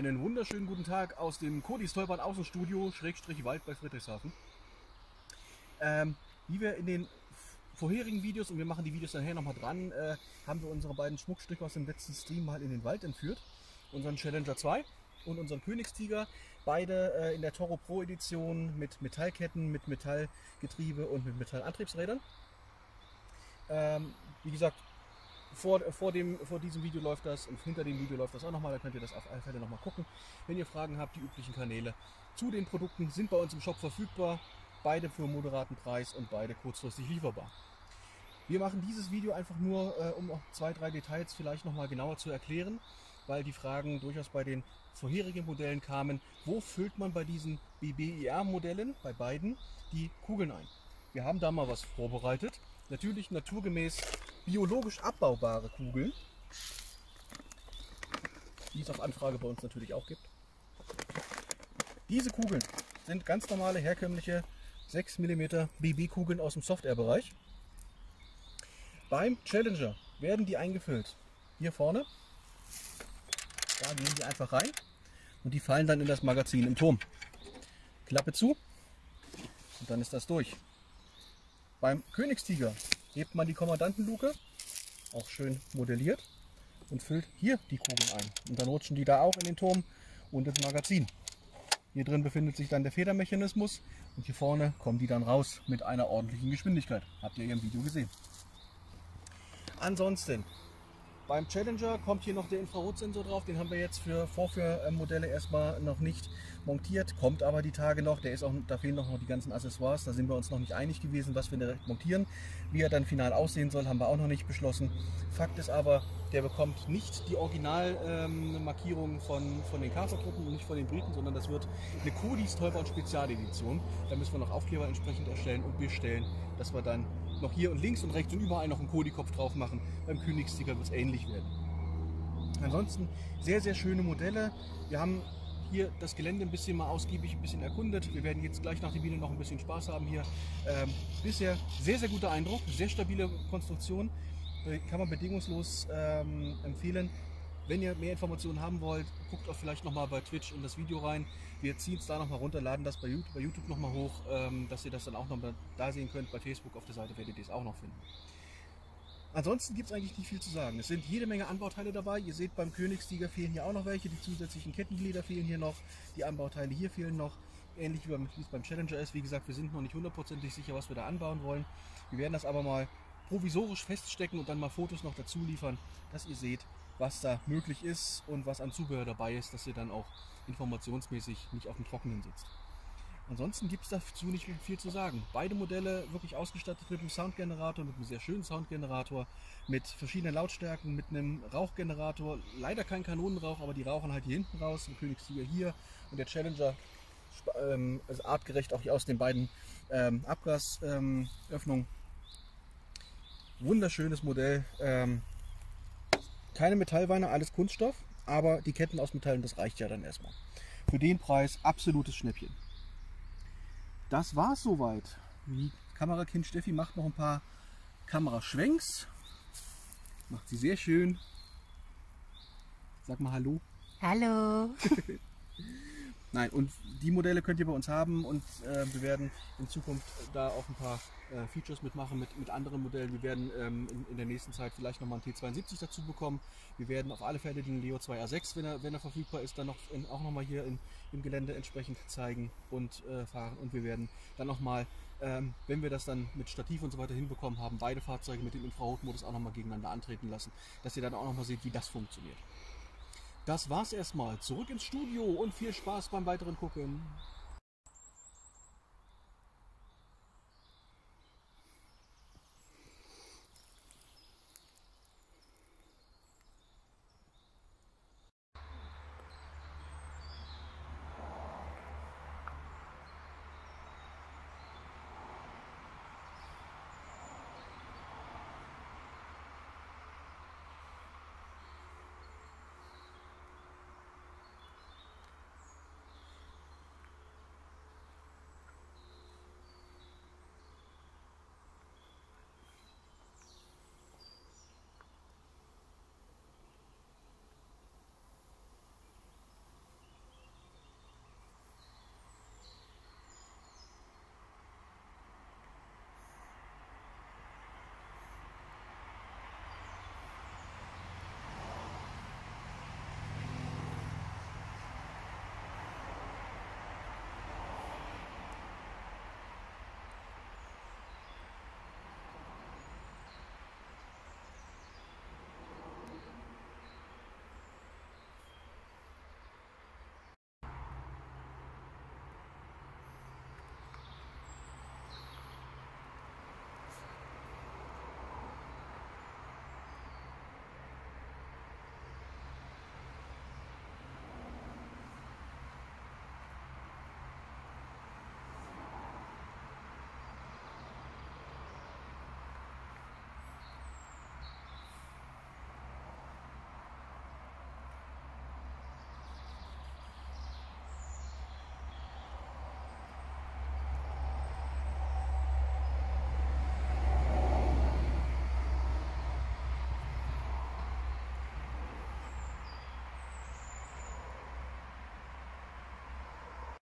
Einen wunderschönen guten Tag aus dem Kodis Stolpern Außenstudio, Schrägstrich Wald bei Friedrichshafen. Ähm, wie wir in den vorherigen Videos, und wir machen die Videos nachher nochmal dran, äh, haben wir unsere beiden Schmuckstücke aus dem letzten Stream mal in den Wald entführt. Unseren Challenger 2 und unseren Königstiger. Beide äh, in der Toro Pro Edition mit Metallketten, mit Metallgetriebe und mit Metallantriebsrädern. Ähm, wie gesagt, vor, vor, dem, vor diesem Video läuft das und hinter dem Video läuft das auch nochmal. Da könnt ihr das auf alle Fälle nochmal gucken. Wenn ihr Fragen habt, die üblichen Kanäle zu den Produkten sind bei uns im Shop verfügbar. Beide für einen moderaten Preis und beide kurzfristig lieferbar. Wir machen dieses Video einfach nur, äh, um auch zwei, drei Details vielleicht nochmal genauer zu erklären, weil die Fragen durchaus bei den vorherigen Modellen kamen. Wo füllt man bei diesen BBIR-Modellen, bei beiden, die Kugeln ein? Wir haben da mal was vorbereitet. Natürlich naturgemäß biologisch abbaubare Kugeln, die es auf Anfrage bei uns natürlich auch gibt. Diese Kugeln sind ganz normale herkömmliche 6 mm BB-Kugeln aus dem Software-Bereich. Beim Challenger werden die eingefüllt. Hier vorne. Da gehen die einfach rein und die fallen dann in das Magazin im Turm. Klappe zu und dann ist das durch. Beim Königstiger hebt man die Kommandantenluke, auch schön modelliert, und füllt hier die Kugeln ein. Und dann rutschen die da auch in den Turm und ins Magazin. Hier drin befindet sich dann der Federmechanismus und hier vorne kommen die dann raus mit einer ordentlichen Geschwindigkeit. Habt ihr im Video gesehen. Ansonsten beim Challenger kommt hier noch der Infrarotsensor drauf, den haben wir jetzt für Vorführmodelle erstmal noch nicht montiert, kommt aber die Tage noch, der ist auch, da fehlen noch die ganzen Accessoires, da sind wir uns noch nicht einig gewesen, was wir direkt montieren. Wie er dann final aussehen soll, haben wir auch noch nicht beschlossen. Fakt ist aber, der bekommt nicht die Originalmarkierung ähm, von, von den Kafergruppen und nicht von den Briten, sondern das wird eine Kodis Täuber und Spezialedition. Da müssen wir noch Aufkleber entsprechend erstellen und bestellen, dass wir dann noch hier und links und rechts und überall noch einen Kodi-Kopf drauf machen. Beim Königsticker wird es ähnlich werden. Ansonsten sehr, sehr schöne Modelle. Wir haben hier das Gelände ein bisschen mal ausgiebig ein bisschen erkundet. Wir werden jetzt gleich nach dem Video noch ein bisschen Spaß haben hier. Ähm, bisher sehr, sehr guter Eindruck, sehr stabile Konstruktion. Äh, kann man bedingungslos ähm, empfehlen. Wenn ihr mehr Informationen haben wollt, guckt auch vielleicht nochmal bei Twitch in das Video rein. Wir ziehen es da nochmal runter, laden das bei YouTube, bei YouTube nochmal hoch, ähm, dass ihr das dann auch nochmal da sehen könnt. Bei Facebook auf der Seite werdet ihr es auch noch finden. Ansonsten gibt es eigentlich nicht viel zu sagen. Es sind jede Menge Anbauteile dabei. Ihr seht, beim Königstiger fehlen hier auch noch welche. Die zusätzlichen Kettenglieder fehlen hier noch. Die Anbauteile hier fehlen noch. Ähnlich wie, es beim Challenger ist. Wie gesagt, wir sind noch nicht hundertprozentig sicher, was wir da anbauen wollen. Wir werden das aber mal provisorisch feststecken und dann mal Fotos noch dazu liefern, dass ihr seht, was da möglich ist und was an Zubehör dabei ist, dass ihr dann auch informationsmäßig nicht auf dem Trockenen sitzt. Ansonsten gibt es dazu nicht viel zu sagen. Beide Modelle wirklich ausgestattet mit einem Soundgenerator, mit einem sehr schönen Soundgenerator, mit verschiedenen Lautstärken, mit einem Rauchgenerator. Leider kein Kanonenrauch, aber die rauchen halt hier hinten raus. Ein Königstiger hier und der Challenger ähm, ist artgerecht auch hier aus den beiden ähm, Abgasöffnungen. Ähm, Wunderschönes Modell. Ähm, keine Metallweine, alles Kunststoff, aber die Ketten aus Metall, das reicht ja dann erstmal. Für den Preis absolutes Schnäppchen. Das war es soweit. Die Kamerakind Steffi macht noch ein paar Kameraschwenks. Macht sie sehr schön. Sag mal Hallo. Hallo. Nein, und die Modelle könnt ihr bei uns haben und äh, wir werden in Zukunft da auch ein paar äh, Features mitmachen mit, mit anderen Modellen. Wir werden ähm, in, in, der nächsten Zeit vielleicht nochmal einen T72 dazu bekommen. Wir werden auf alle Fälle den Leo 2A6, wenn er, wenn er verfügbar ist, dann noch in, auch nochmal hier in, im Gelände entsprechend zeigen und äh, fahren. Und wir werden dann nochmal, ähm, wenn wir das dann mit Stativ und so weiter hinbekommen haben, beide Fahrzeuge mit dem Infrarotmodus auch nochmal gegeneinander antreten lassen, dass ihr dann auch nochmal seht, wie das funktioniert. Das war's erstmal. Zurück ins Studio und viel Spaß beim weiteren Gucken.